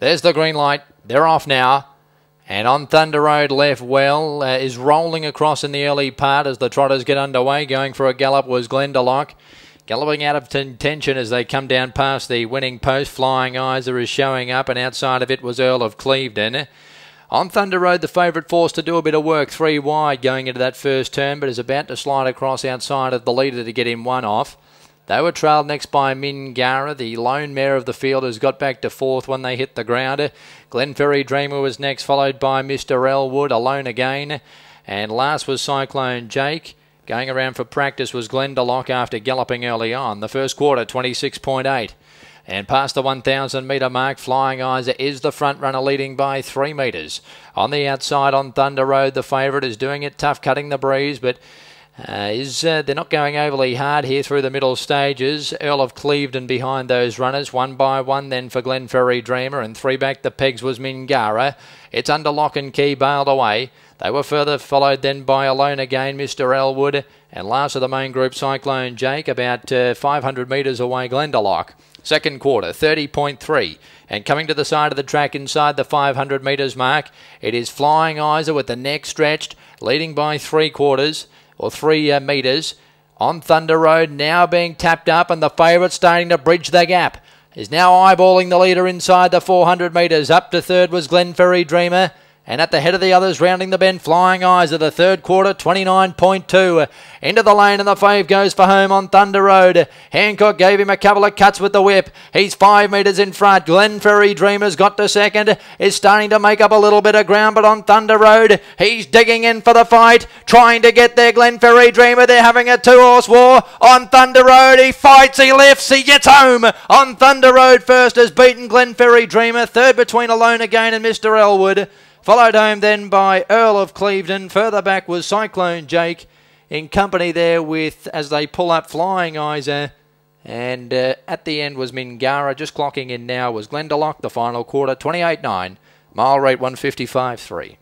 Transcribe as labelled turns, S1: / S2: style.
S1: There's the green light. They're off now. And on Thunder Road left well uh, is rolling across in the early part as the trotters get underway. Going for a gallop was Glendalough. Galloping out of tension as they come down past the winning post. Flying Isa is showing up, and outside of it was Earl of Clevedon. On Thunder Road, the favourite forced to do a bit of work three wide going into that first turn, but is about to slide across outside of the leader to get him one off. They were trailed next by Mingara, the lone mare of the field, who's got back to fourth when they hit the ground. Glenferrie Dreamer was next, followed by Mr. Elwood, Alone Again. And last was Cyclone Jake. Going around for practice was Glendalough after galloping early on. The first quarter, 26.8. And past the 1,000 metre mark, Flying Eyes is the front runner leading by three metres. On the outside on Thunder Road, the favourite is doing it tough, cutting the breeze, but uh, is uh, they're not going overly hard here through the middle stages. Earl of Clevedon behind those runners, one by one then for Glenferrie Dreamer, and three back the pegs was Mingara. It's under lock and key, bailed away. They were further followed then by Alone Again, Mr. Elwood, and last of the main group, Cyclone Jake, about uh, 500 metres away, Glendalough. Second quarter, 30.3. And coming to the side of the track inside the 500 metres mark, it is Flying Isa with the neck stretched, leading by three quarters or three uh, metres. On Thunder Road, now being tapped up, and the favourite starting to bridge the gap. Is now eyeballing the leader inside the 400 metres. Up to third was Glenferrie Dreamer. And at the head of the others, rounding the bend, Flying Eyes of the third quarter, 29.2. Into the lane, and the fave goes for home on Thunder Road. Hancock gave him a couple of cuts with the whip. He's five metres in front. Glenferrie Dreamer's got to second. Is starting to make up a little bit of ground, but on Thunder Road, he's digging in for the fight. Trying to get there, Glenferrie Dreamer. They're having a two-horse war. On Thunder Road, he fights, he lifts, he gets home. On Thunder Road, first has beaten Glenferrie Dreamer. Third between Alone Again and Mr. Elwood. Followed home then by Earl of Clevedon. Further back was Cyclone Jake in company there with, as they pull up, Flying Isa. And uh, at the end was Mingara. Just clocking in now was Glendalough, the final quarter, 28-9. Mile rate 155.3.